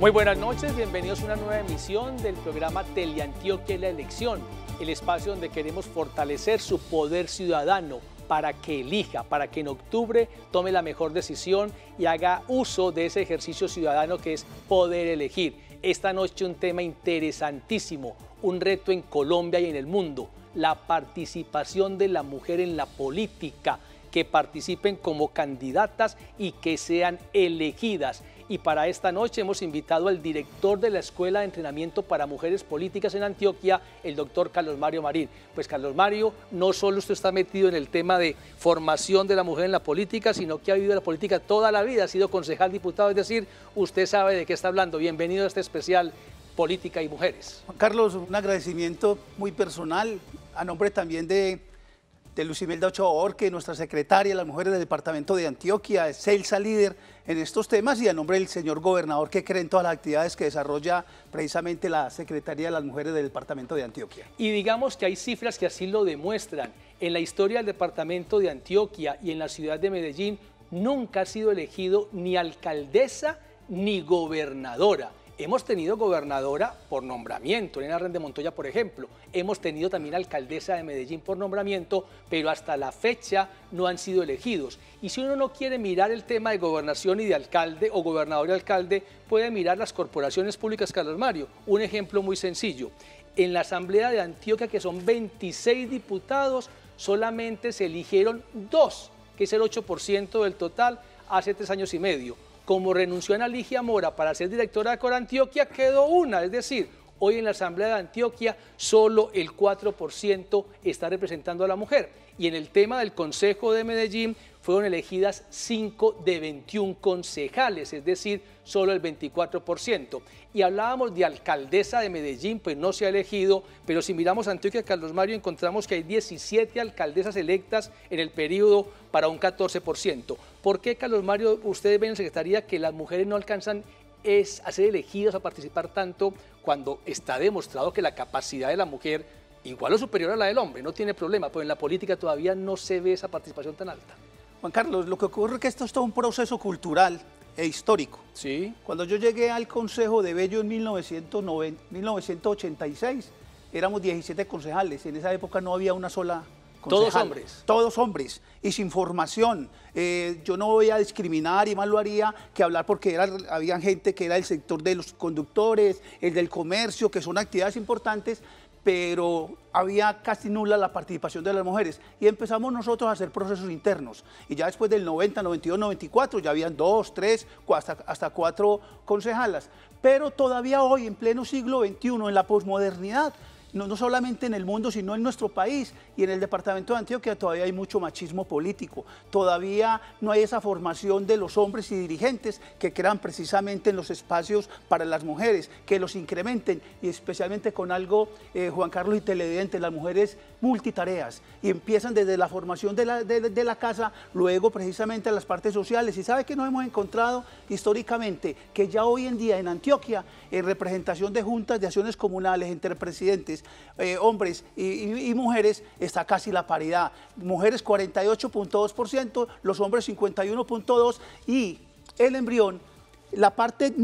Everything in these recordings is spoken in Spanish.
Muy buenas noches, bienvenidos a una nueva emisión del programa Teleantioquia y la elección, el espacio donde queremos fortalecer su poder ciudadano para que elija, para que en octubre tome la mejor decisión y haga uso de ese ejercicio ciudadano que es poder elegir. Esta noche un tema interesantísimo, un reto en Colombia y en el mundo, la participación de la mujer en la política, que participen como candidatas y que sean elegidas y para esta noche hemos invitado al director de la Escuela de Entrenamiento para Mujeres Políticas en Antioquia, el doctor Carlos Mario Marín. Pues Carlos Mario, no solo usted está metido en el tema de formación de la mujer en la política, sino que ha vivido la política toda la vida, ha sido concejal diputado, es decir, usted sabe de qué está hablando. Bienvenido a este especial Política y Mujeres. Carlos, un agradecimiento muy personal, a nombre también de de Lucimelda Ochoa Orque, nuestra secretaria, las mujeres del departamento de Antioquia, Celsa líder en estos temas y a nombre del señor gobernador que cree en todas las actividades que desarrolla precisamente la Secretaría de las Mujeres del departamento de Antioquia. Y digamos que hay cifras que así lo demuestran. En la historia del departamento de Antioquia y en la ciudad de Medellín nunca ha sido elegido ni alcaldesa ni gobernadora. Hemos tenido gobernadora por nombramiento, Elena de Montoya, por ejemplo. Hemos tenido también alcaldesa de Medellín por nombramiento, pero hasta la fecha no han sido elegidos. Y si uno no quiere mirar el tema de gobernación y de alcalde o gobernador y alcalde, puede mirar las corporaciones públicas, Carlos Mario. Un ejemplo muy sencillo. En la Asamblea de Antioquia, que son 26 diputados, solamente se eligieron dos, que es el 8% del total, hace tres años y medio como renunció Ana Ligia Mora para ser directora de Corantioquia, quedó una, es decir, hoy en la Asamblea de Antioquia solo el 4% está representando a la mujer. Y en el tema del Consejo de Medellín fueron elegidas 5 de 21 concejales, es decir, solo el 24%. Y hablábamos de alcaldesa de Medellín, pues no se ha elegido, pero si miramos a Antioquia Carlos Mario encontramos que hay 17 alcaldesas electas en el periodo para un 14%. ¿Por qué, Carlos Mario, ustedes ven en Secretaría que las mujeres no alcanzan a ser elegidas a participar tanto cuando está demostrado que la capacidad de la mujer igual o superior a la del hombre, no tiene problema, pero en la política todavía no se ve esa participación tan alta. Juan Carlos, lo que ocurre es que esto es todo un proceso cultural e histórico. Sí. Cuando yo llegué al Consejo de Bello en 1986, éramos 17 concejales. En esa época no había una sola todos hombres. Todos hombres y sin formación. Eh, yo no voy a discriminar y más lo haría que hablar porque era, había gente que era del sector de los conductores, el del comercio, que son actividades importantes, pero había casi nula la participación de las mujeres. Y empezamos nosotros a hacer procesos internos. Y ya después del 90, 92, 94, ya habían dos, tres, hasta, hasta cuatro concejalas. Pero todavía hoy, en pleno siglo XXI, en la posmodernidad, no, solamente en el mundo, sino en nuestro país y en el departamento de Antioquia todavía hay mucho machismo político, todavía no hay esa formación de los hombres y dirigentes que crean precisamente en los espacios para las mujeres, que los incrementen y especialmente con algo, eh, Juan Carlos y televidente, las mujeres multitareas y empiezan desde la formación de la, de la casa, luego precisamente a las partes sociales. Y sabe que nos hemos encontrado históricamente que ya hoy en día en Antioquia, en representación de juntas de acciones comunales entre presidentes, eh, hombres y, mujeres, está casi la paridad. Mujeres 48.2%, los hombres 51.2% y el embrión, la parte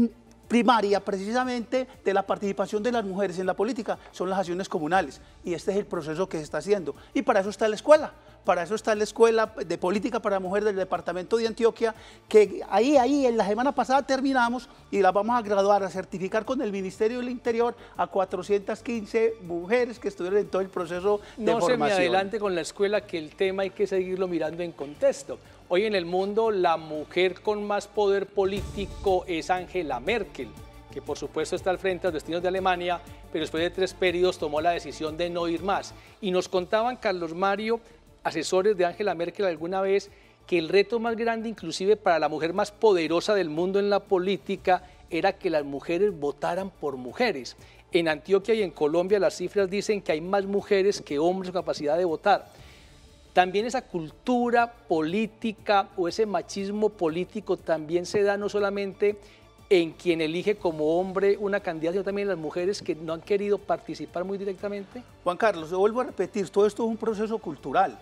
primaria precisamente de la participación de las mujeres en la política son las acciones comunales y este es el proceso que se está haciendo y para eso está la escuela. Para eso está la Escuela de Política para Mujeres del Departamento de Antioquia, que ahí, ahí, en la semana pasada terminamos y la vamos a graduar, a certificar con el Ministerio del Interior a 415 mujeres que estuvieron en todo el proceso de formación. No se me adelante con la escuela, que el tema hay que seguirlo mirando en contexto. Hoy en el mundo la mujer con más poder político es Angela Merkel que por supuesto está al frente de los destinos de Alemania, pero después de tres periodos tomó la decisión de no ir más. Y nos contaban, Carlos Mario, asesores de Angela Merkel alguna vez que el reto más grande, inclusive para la mujer más poderosa del mundo en la política, era que las mujeres votaran por mujeres. En Antioquia y en Colombia las cifras dicen que hay más mujeres que hombres con capacidad de votar. También esa cultura política o ese machismo político también se da no solamente en quien elige como hombre una candidata, sino también en las mujeres que no han querido participar muy directamente? Juan Carlos, vuelvo a repetir, todo esto es un proceso cultural.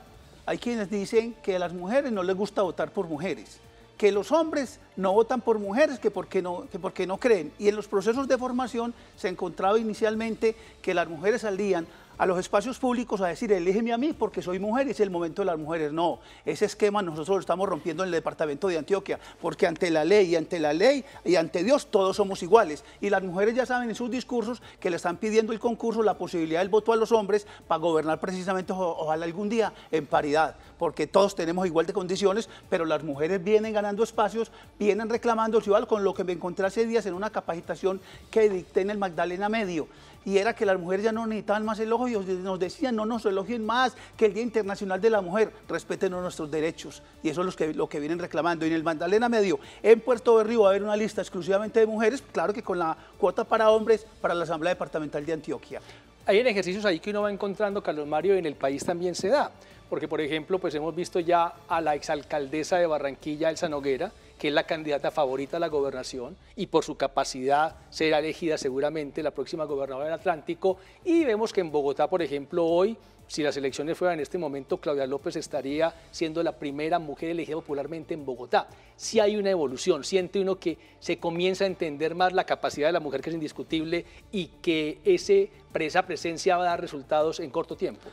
Hay quienes dicen que a las mujeres no les gusta votar por mujeres, que los hombres no votan por mujeres, que porque no, que porque no creen. Y en los procesos de formación se encontraba inicialmente que las mujeres salían a los espacios públicos a decir, elígeme a mí porque soy mujer y es el momento de las mujeres. No, ese esquema nosotros lo estamos rompiendo en el departamento de Antioquia, porque ante la ley y ante la ley y ante Dios todos somos iguales. Y las mujeres ya saben en sus discursos que le están pidiendo el concurso la posibilidad del voto a los hombres para gobernar precisamente, ojalá algún día, en paridad, porque todos tenemos igual de condiciones, pero las mujeres vienen ganando espacios, vienen reclamando igual con lo que me encontré hace días en una capacitación que dicté en el Magdalena Medio y era que las mujeres ya no necesitaban más elogios, nos decían no nos elogien más que el Día Internacional de la Mujer, respeten nuestros derechos y eso es lo que, lo que vienen reclamando. Y en el Magdalena Medio, en Puerto Berrío va a haber una lista exclusivamente de mujeres, claro que con la cuota para hombres para la Asamblea Departamental de Antioquia. Hay ejercicios ahí que uno va encontrando, Carlos Mario, en el país también se da, porque por ejemplo, pues hemos visto ya a la exalcaldesa de Barranquilla, Elsa Noguera, que es la candidata favorita a la gobernación y por su capacidad será elegida seguramente la próxima gobernadora del Atlántico. Y vemos que en Bogotá, por ejemplo, hoy, si las elecciones fueran en este momento, Claudia López estaría siendo la primera mujer elegida popularmente en Bogotá. Si hay una evolución, siente uno que se comienza a entender más la capacidad de la mujer, que es indiscutible, y que ese, esa presencia va a dar resultados en corto tiempo.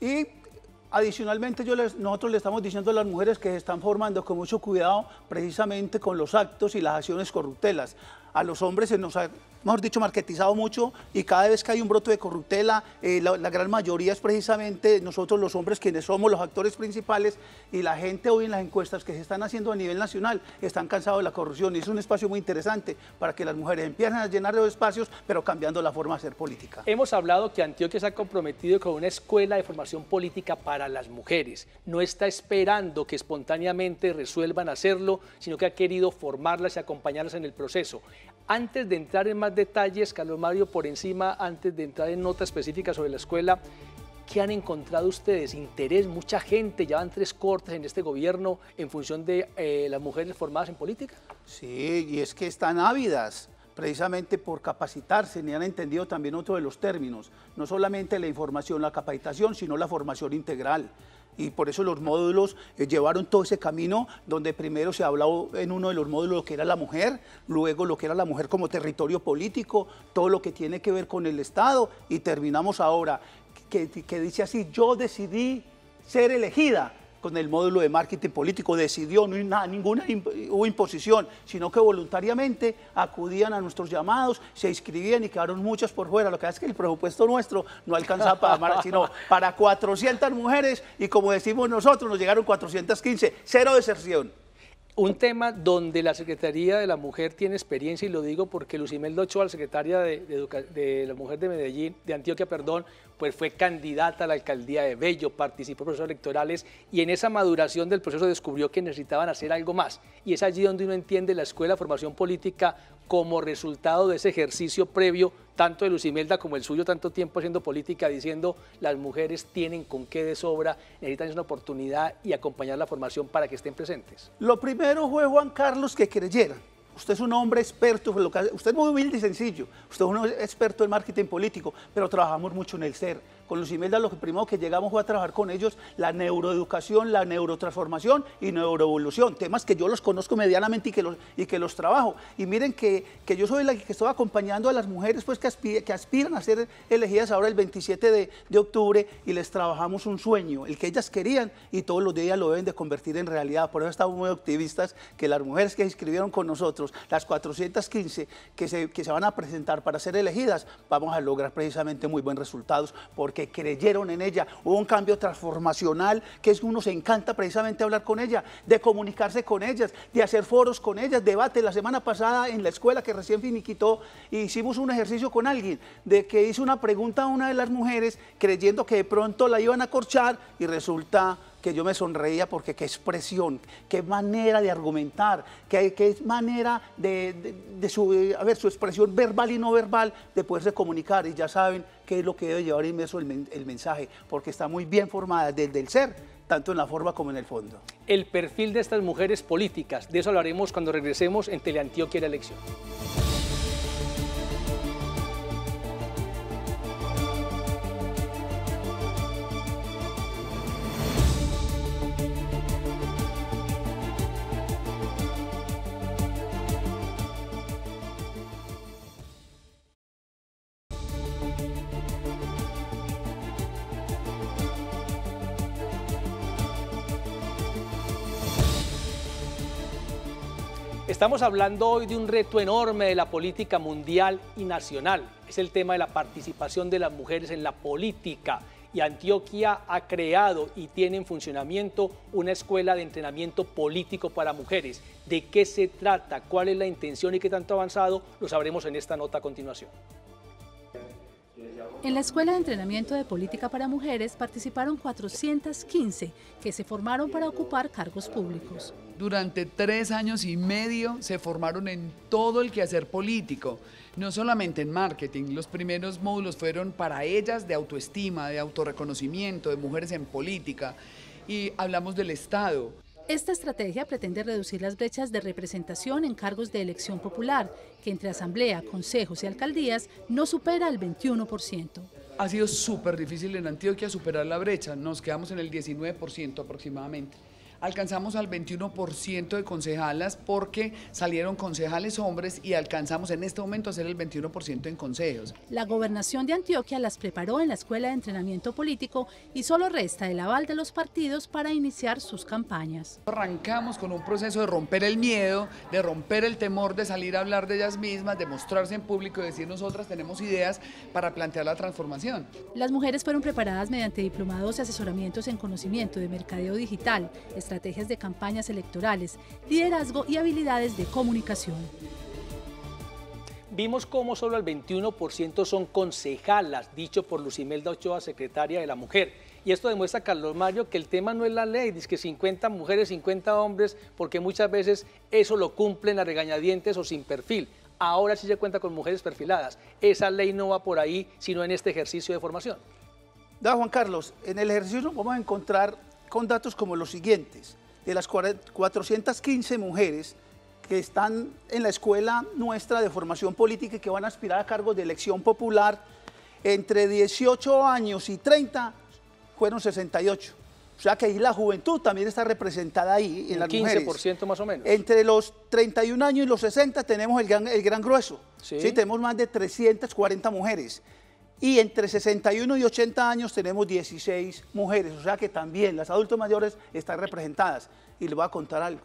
Y Adicionalmente, nosotros le estamos diciendo a las mujeres que se están formando con mucho cuidado precisamente con los actos y las acciones corruptelas. A los hombres se nos ha mejor dicho, marketizado mucho y cada vez que hay un brote de corruptela, eh, la, gran mayoría es precisamente nosotros los hombres quienes somos los actores principales y la gente hoy en las encuestas que se están haciendo a nivel nacional están cansados de la corrupción y es un espacio muy interesante para que las mujeres empiecen a llenar los espacios, pero cambiando la forma de hacer política. Hemos hablado que Antioquia se ha comprometido con una escuela de formación política para las mujeres. No está esperando que espontáneamente resuelvan hacerlo, sino que ha querido formarlas y acompañarlas en el proceso. Antes de entrar en más detalles, Carlos Mario, por encima, antes de entrar en notas específicas sobre la escuela, ¿qué han encontrado ustedes? Interés, mucha gente, ya van tres cortes en este gobierno en función de eh, las mujeres formadas en política. Sí, y es que están ávidas precisamente por capacitarse, ni han entendido también otro de los términos, no solamente la información, la capacitación, sino la formación integral y por eso los módulos eh, llevaron todo ese camino donde primero se habló en uno de los módulos lo que era la mujer, luego lo que era la mujer como territorio político, todo lo que tiene que ver con el Estado y terminamos ahora que, que dice así, yo decidí ser elegida con el módulo de marketing político, decidió, no ninguna hubo imposición, sino que voluntariamente acudían a nuestros llamados, se inscribían y quedaron muchas por fuera. Lo que pasa es que el presupuesto nuestro no alcanzaba para, sino para 400 mujeres y como decimos nosotros, nos llegaron 415, cero deserción. Un tema donde la Secretaría de la Mujer tiene experiencia, y lo digo porque Lucimeldo Ochoa, la secretaria de, de, la Mujer de Medellín, de Antioquia, perdón, pues fue candidata a la alcaldía de Bello, participó en procesos electorales y en esa maduración del proceso descubrió que necesitaban hacer algo más. Y es allí donde uno entiende la Escuela de Formación Política como resultado de ese ejercicio previo, tanto de Lucimelda como el suyo, tanto tiempo haciendo política, diciendo las mujeres tienen con qué de sobra, necesitan una oportunidad y acompañar la formación para que estén presentes. Lo primero fue Juan Carlos que creyera Usted es un hombre experto, usted es muy humilde y sencillo. Usted es un experto en marketing político, pero trabajamos mucho en el ser con los Imelda lo que primero que llegamos fue a trabajar con ellos la neuroeducación, la neurotransformación y neuroevolución, temas que yo los conozco medianamente y que los, y que los trabajo. Y miren que, que yo soy la que estoy acompañando a las mujeres pues, que, que aspiran a ser elegidas ahora el 27 de, de, octubre y les trabajamos un sueño, el que ellas querían y todos los días lo deben de convertir en realidad. Por eso estamos muy optimistas que las mujeres que se inscribieron con nosotros, las 415 que se, que se van a presentar para ser elegidas, vamos a lograr precisamente muy buenos resultados porque creyeron en ella. Hubo un cambio transformacional que es uno se encanta precisamente hablar con ella, de comunicarse con ellas, de hacer foros con ellas, debate. La semana pasada en la escuela que recién finiquitó hicimos un ejercicio con alguien de que hizo una pregunta a una de las mujeres creyendo que de pronto la iban a corchar y resulta que yo me sonreía porque qué expresión, qué manera de argumentar, qué, qué manera de, su, a ver, su expresión verbal y no verbal de poderse comunicar. Y ya saben qué es lo que debe llevar inmerso el, el mensaje, porque está muy bien formada desde el ser, tanto en la forma como en el fondo. El perfil de estas mujeres políticas, de eso hablaremos cuando regresemos en Teleantioquia la elección. Estamos hablando hoy de un reto enorme de la política mundial y nacional. Es el tema de la participación de las mujeres en la política. Y Antioquia ha creado y tiene en funcionamiento una escuela de entrenamiento político para mujeres. ¿De qué se trata? ¿Cuál es la intención y qué tanto ha avanzado? Lo sabremos en esta nota a continuación. En la Escuela de Entrenamiento de Política para Mujeres participaron 415 que se formaron para ocupar cargos públicos. Durante tres años y medio se formaron en todo el quehacer político, no solamente en marketing. Los primeros módulos fueron para ellas de autoestima, de autorreconocimiento, de mujeres en política. Y hablamos del Estado. Esta estrategia pretende reducir las brechas de representación en cargos de elección popular, que entre asamblea, consejos y alcaldías no supera el 21%. Ha sido súper difícil en Antioquia superar la brecha, nos quedamos en el 19% aproximadamente alcanzamos al 21% de concejalas porque salieron concejales hombres y alcanzamos en este momento a ser el 21% en consejos. La gobernación de Antioquia las preparó en la Escuela de Entrenamiento Político y solo resta el aval de los partidos para iniciar sus campañas. Arrancamos con un proceso de romper el miedo, de romper el temor de salir a hablar de ellas mismas, de mostrarse en público y decir nosotras tenemos ideas para plantear la transformación. Las mujeres fueron preparadas mediante diplomados y asesoramientos en conocimiento de mercadeo digital, estrategias de campañas electorales, liderazgo y habilidades de comunicación. Vimos cómo solo el 21% son concejalas, dicho por Lucimelda Ochoa, secretaria de la Mujer. Y esto demuestra, Carlos Mario, que el tema no es la ley, dice que 50 mujeres, 50 hombres, porque muchas veces eso lo cumplen a regañadientes o sin perfil. Ahora sí se cuenta con mujeres perfiladas. Esa ley no va por ahí, sino en este ejercicio de formación. Da Juan Carlos, en el ejercicio vamos a encontrar con datos como los siguientes. De las 415 mujeres que están en la escuela nuestra de formación política y que van a aspirar a cargos de elección popular, entre 18 años y 30 fueron 68. O sea que ahí la juventud también está representada ahí en las 15% mujeres. 15% más o menos. Entre los 31 años y los 60 tenemos el gran, el gran grueso. ¿Sí? Tenemos más de 340 mujeres y entre 61 y 80 años tenemos 16 mujeres, o sea que también las adultos mayores están representadas. Y les voy a contar algo.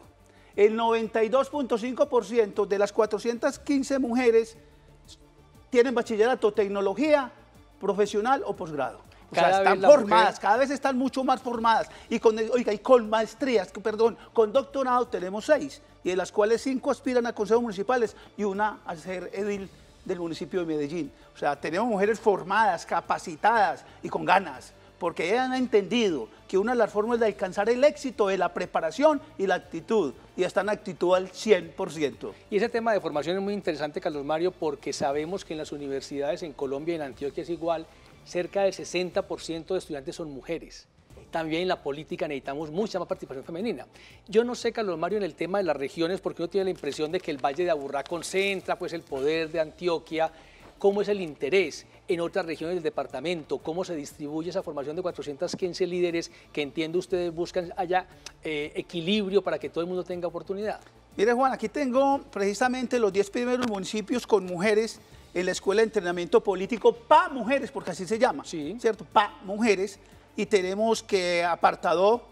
El 92.5% de las 415 mujeres tienen bachillerato, tecnología, profesional o posgrado. O sea, están formadas, cada vez están mucho más formadas. Y con, oiga, y con maestrías, perdón, con doctorado tenemos seis, y de las cuales cinco aspiran a consejos municipales y una a ser edil del municipio de Medellín. O sea, tenemos mujeres formadas, capacitadas y con ganas, porque ellas han entendido que una de las formas de alcanzar el éxito es la preparación y la actitud, y están actitud al 100%. Y ese tema de formación es muy interesante, Carlos Mario, porque sabemos que en las universidades en Colombia y en Antioquia es igual, cerca del 60% de estudiantes son mujeres también en la política necesitamos mucha más participación femenina. Yo no sé, Carlos Mario, en el tema de las regiones, porque uno tiene la impresión de que el Valle de Aburrá concentra pues, el poder de Antioquia, cómo es el interés en otras regiones del departamento, cómo se distribuye esa formación de 415 líderes que entiendo ustedes buscan allá eh, equilibrio para que todo el mundo tenga oportunidad. Mire Juan, aquí tengo precisamente los 10 primeros municipios con mujeres en la Escuela de Entrenamiento Político PA Mujeres, porque así se llama, sí. ¿cierto? PA Mujeres, y tenemos que Apartado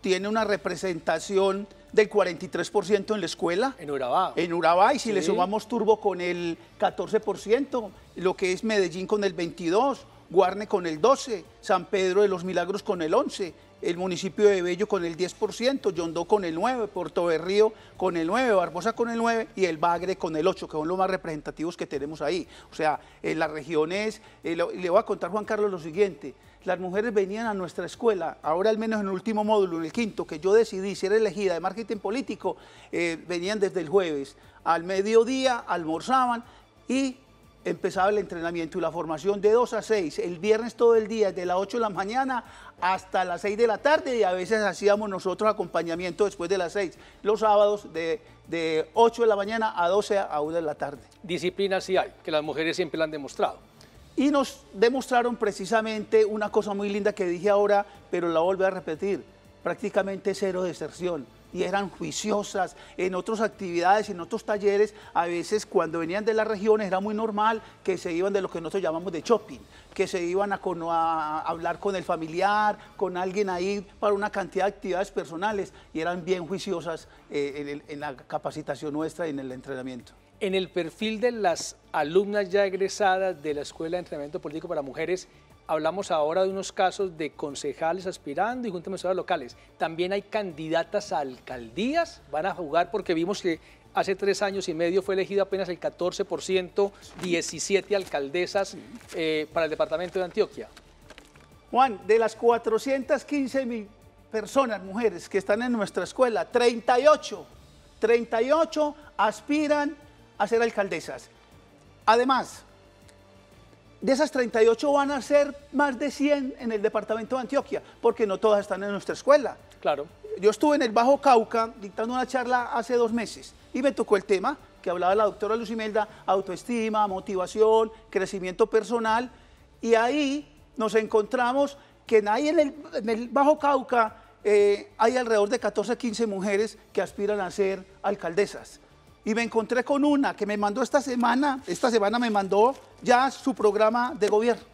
tiene una representación del 43% en la escuela. En Urabá. En Urabá, y si le sumamos Turbo con el 14%, lo que es Medellín con el 22%, Guarne con el 12%, San Pedro de los Milagros con el 11%, el municipio de Bello con el 10%, Yondó con el 9%, Puerto Berrío con el 9%, Barbosa con el 9% y el Bagre con el 8%, que son los más representativos que tenemos ahí. O sea, en las regiones, eh, le voy a contar Juan Carlos lo siguiente, las mujeres venían a nuestra escuela, ahora al menos en el último módulo, en el quinto, que yo decidí ser elegida de marketing político, eh, venían desde el jueves. Al mediodía almorzaban y empezaba el entrenamiento y la formación de 2 a 6, el viernes todo el día, de las 8 de la mañana hasta las 6 de la tarde y a veces hacíamos nosotros acompañamiento después de las 6, los sábados de, de 8 de la mañana a 12 a 1 de la tarde. Disciplina sí hay, que las mujeres siempre la han demostrado. Y nos demostraron precisamente una cosa muy linda que dije ahora, pero la vuelvo a repetir, prácticamente cero deserción. y eran juiciosas. En otras actividades, en otros talleres, a veces cuando venían de las regiones era muy normal que se iban de lo que nosotros llamamos de shopping, que se iban a, hablar con el familiar, con alguien ahí para una cantidad de actividades personales y eran bien juiciosas eh, en la capacitación nuestra y en el entrenamiento. En el perfil de las alumnas ya egresadas de la Escuela de Entrenamiento Político para Mujeres, hablamos ahora de unos casos de concejales aspirando y juntas locales. También hay candidatas a alcaldías, van a jugar porque vimos que hace tres años y medio fue elegido apenas el 14%, 17 alcaldesas eh, para el departamento de Antioquia. Juan, de las 415 mil personas, mujeres que están en nuestra escuela, 38, 38 aspiran a ser alcaldesas. Además, de esas 38 van a ser más de 100 en el departamento de Antioquia, porque no todas están en nuestra escuela. Claro. Yo estuve en el Bajo Cauca dictando una charla hace dos meses y me tocó el tema que hablaba la doctora Lucimelda, autoestima, motivación, crecimiento personal, y ahí nos encontramos que ahí en el, Bajo Cauca eh, hay alrededor de 14, 15 mujeres que aspiran a ser alcaldesas y me encontré con una que me mandó esta semana, esta semana me mandó ya su programa de gobierno.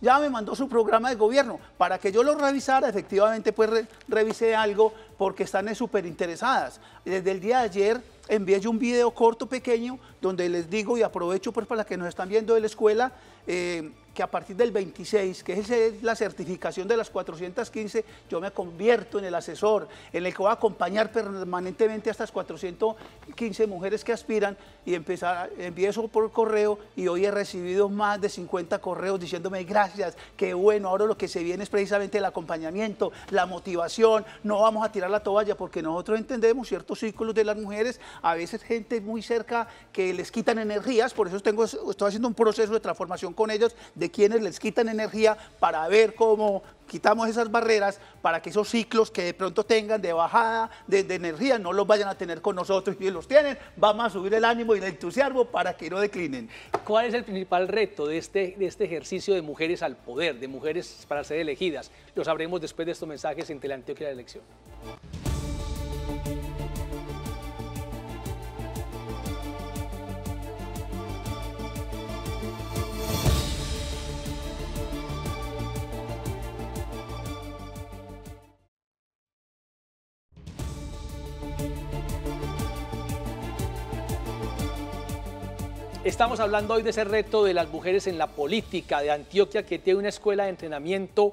Ya me mandó su programa de gobierno para que yo lo revisara. Efectivamente, pues revisé algo porque están súper interesadas. Desde el día de ayer envié yo un video corto, pequeño, donde les digo y aprovecho pues para que nos están viendo de la escuela, eh, que a partir del 26, que es la certificación de las 415, yo me convierto en el asesor, en el que voy a acompañar permanentemente a estas 415 mujeres que aspiran y empezar, eso por correo y hoy he recibido más de 50 correos diciéndome gracias, qué bueno, ahora lo que se viene es precisamente el acompañamiento, la motivación, no vamos a tirar la toalla porque nosotros entendemos ciertos círculos de las mujeres, a veces gente muy cerca que les quitan energías, por eso tengo, estoy haciendo un proceso de transformación con ellos de quienes les quitan energía para ver cómo quitamos esas barreras para que esos ciclos que de pronto tengan de bajada de, energía no los vayan a tener con nosotros y si los tienen, vamos a subir el ánimo y el entusiasmo para que no declinen. ¿Cuál es el principal reto de este, de este ejercicio de mujeres al poder, de mujeres para ser elegidas? Lo sabremos después de estos mensajes en Teleantioquia de la elección. Estamos hablando hoy de ese reto de las mujeres en la política de Antioquia, que tiene una escuela de entrenamiento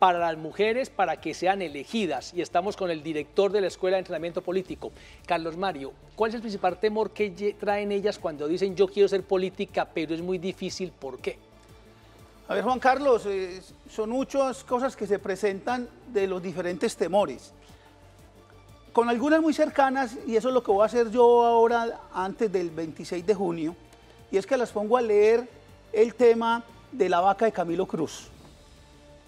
para las mujeres para que sean elegidas. Y estamos con el director de la Escuela de Entrenamiento Político, Carlos Mario. ¿Cuál es el principal temor que traen ellas cuando dicen yo quiero ser política, pero es muy difícil? ¿Por qué? A ver, Juan Carlos, eh, son muchas cosas que se presentan de los diferentes temores. Con algunas muy cercanas, y eso es lo que voy a hacer yo ahora antes del 26 de junio, y es que las pongo a leer el tema de la vaca de Camilo Cruz.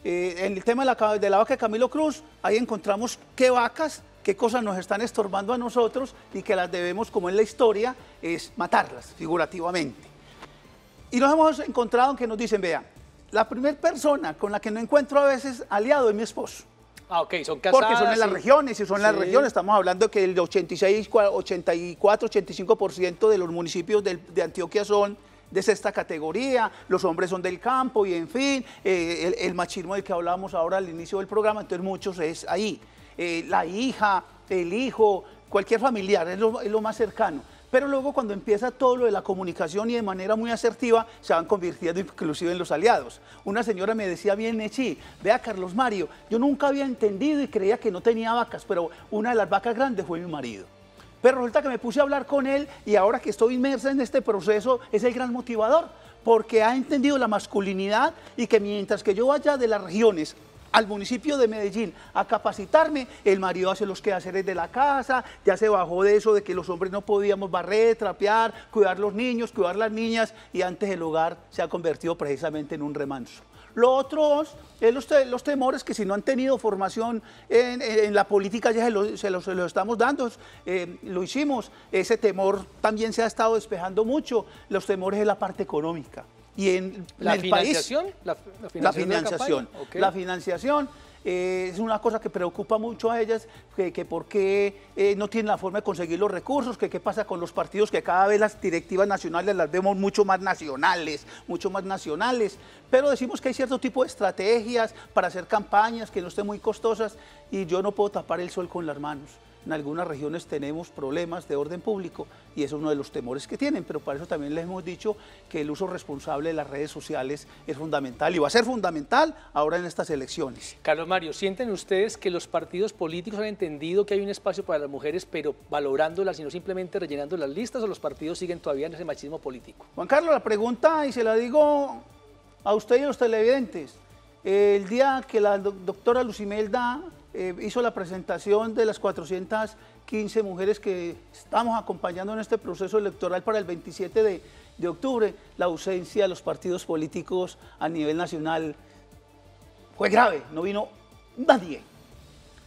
Eh, en el tema de la, de la vaca de Camilo Cruz, ahí encontramos qué vacas, qué cosas nos están estorbando a nosotros y que las debemos, como en la historia, es matarlas figurativamente. Y nos hemos encontrado que nos dicen, vea, la primera persona con la que no encuentro a veces aliado es mi esposo. Ah, ok, son casadas. Porque son en las regiones, y son en las regiones, estamos hablando que el 86, 84, 85% de los municipios de, Antioquia son de sexta categoría, los hombres son del campo y en fin, eh, el, machismo del que hablábamos ahora al inicio del programa, entonces muchos es ahí. Eh, la hija, el hijo, cualquier familiar, es lo más cercano. Pero luego cuando empieza todo lo de la comunicación y de manera muy asertiva, se van convirtiendo inclusive en los aliados. Una señora me decía bien, Echi, vea Carlos Mario, yo nunca había entendido y creía que no tenía vacas, pero una de las vacas grandes fue mi marido. Pero resulta que me puse a hablar con él y ahora que estoy inmersa en este proceso es el gran motivador, porque ha entendido la masculinidad y que mientras que yo vaya de las regiones al municipio de Medellín a capacitarme, el marido hace los quehaceres de la casa, ya se bajó de eso de que los hombres no podíamos barrer, trapear, cuidar los niños, cuidar las niñas y antes el hogar se ha convertido precisamente en un remanso. Lo otro es los, temores que si no han tenido formación en, la política ya se los, estamos dando, eh, lo hicimos, ese temor también se ha estado despejando mucho, los temores de la parte económica y en, ¿La el financiación? país. ¿La, financiación? La financiación. La financiación. Eh, es una cosa que preocupa mucho a ellas, que, que por qué eh, no tienen la forma de conseguir los recursos, que qué pasa con los partidos, que cada vez las directivas nacionales las vemos mucho más nacionales, mucho más nacionales, pero decimos que hay cierto tipo de estrategias para hacer campañas que no estén muy costosas y yo no puedo tapar el sol con las manos en algunas regiones tenemos problemas de orden público y eso es uno de los temores que tienen, pero para eso también les hemos dicho que el uso responsable de las redes sociales es fundamental y va a ser fundamental ahora en estas elecciones. Carlos Mario, ¿sienten ustedes que los partidos políticos han entendido que hay un espacio para las mujeres, pero valorándolas y no simplemente rellenando las listas o los partidos siguen todavía en ese machismo político? Juan Carlos, la pregunta, y se la digo a usted y a los televidentes, el día que la doctora Lucimelda eh, hizo la presentación de las 415 mujeres que estamos acompañando en este proceso electoral para el 27 de, de octubre, la ausencia de los partidos políticos a nivel nacional fue grave, no vino nadie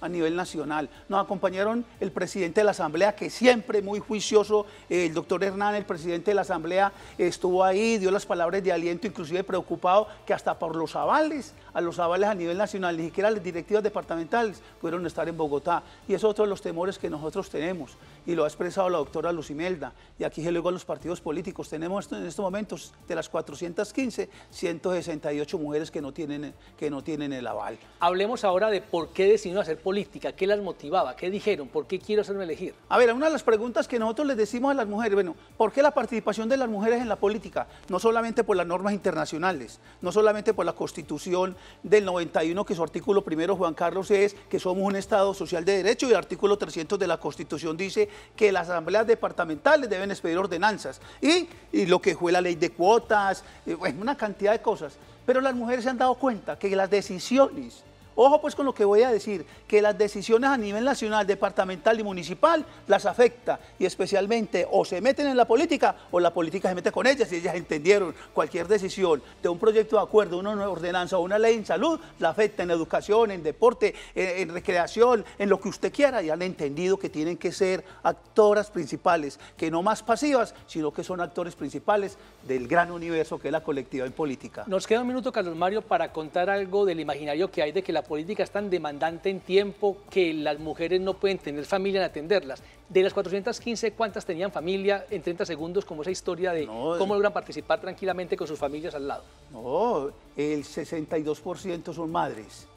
a nivel nacional. Nos acompañaron el presidente de la Asamblea, que siempre muy juicioso, el doctor Hernán, el presidente de la Asamblea, estuvo ahí, dio las palabras de aliento, inclusive preocupado que hasta por los avales, a los avales a nivel nacional, ni siquiera las directivas departamentales pudieron estar en Bogotá. Y es otro de los temores que nosotros tenemos, y lo ha expresado la doctora Lucimelda. Y aquí se lo a los partidos políticos, tenemos en estos momentos de las 415, 168 mujeres que no tienen, que no tienen el aval. Hablemos ahora de por qué decidieron hacer política, qué las motivaba, qué dijeron, por qué quiero hacerme elegir. A ver, una de las preguntas que nosotros les decimos a las mujeres, bueno, ¿por qué la participación de las mujeres en la política? No solamente por las normas internacionales, no solamente por la constitución del 91, que su artículo primero, Juan Carlos, es que somos un Estado social de derecho y el artículo 300 de la constitución dice que las asambleas departamentales deben expedir ordenanzas y lo que fue la ley de cuotas, bueno, una cantidad de cosas. Pero las mujeres se han dado cuenta que las decisiones Ojo pues con lo que voy a decir, que las decisiones a nivel nacional, departamental y municipal las afecta y especialmente o se meten en la política o la política se mete con ellas y ellas entendieron cualquier decisión de un proyecto de acuerdo, una ordenanza o una ley en salud, la afecta en educación, en deporte, en, recreación, en lo que usted quiera y han entendido que tienen que ser actoras principales, que no más pasivas, sino que son actores principales del gran universo que es la colectiva en política. Nos queda un minuto, Carlos Mario, para contar algo del imaginario que hay de que la política es tan demandante en tiempo que las mujeres no pueden tener familia en atenderlas. De las 415, ¿cuántas tenían familia en 30 segundos? Como esa historia de No, cómo logran participar tranquilamente con sus familias al lado. No, el 62% son madres.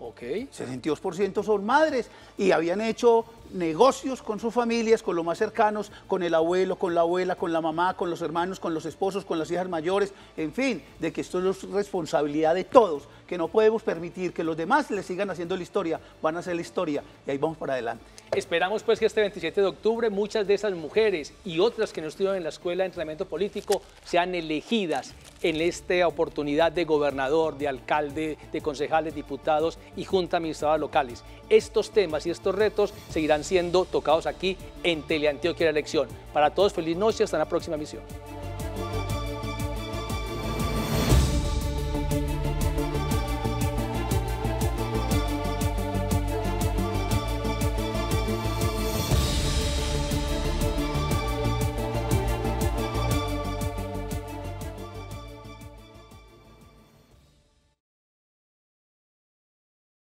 Ok. 62% son madres y habían hecho negocios con sus familias, con los más cercanos, con el abuelo, con la abuela, con la mamá, con los hermanos, con los esposos, con las hijas mayores, en fin, de que esto es responsabilidad de todos, que no podemos permitir que los demás le sigan haciendo la historia, van a hacer la historia y ahí vamos para adelante. Esperamos pues que este 27 de octubre muchas de esas mujeres y otras que no estuvieron en la escuela de entrenamiento político sean elegidas en esta oportunidad de gobernador, de alcalde, de concejales, diputados y junta administradoras locales. Estos temas y estos retos seguirán siendo tocados aquí en Teleantioquia la elección. Para todos, feliz noche, hasta la próxima misión.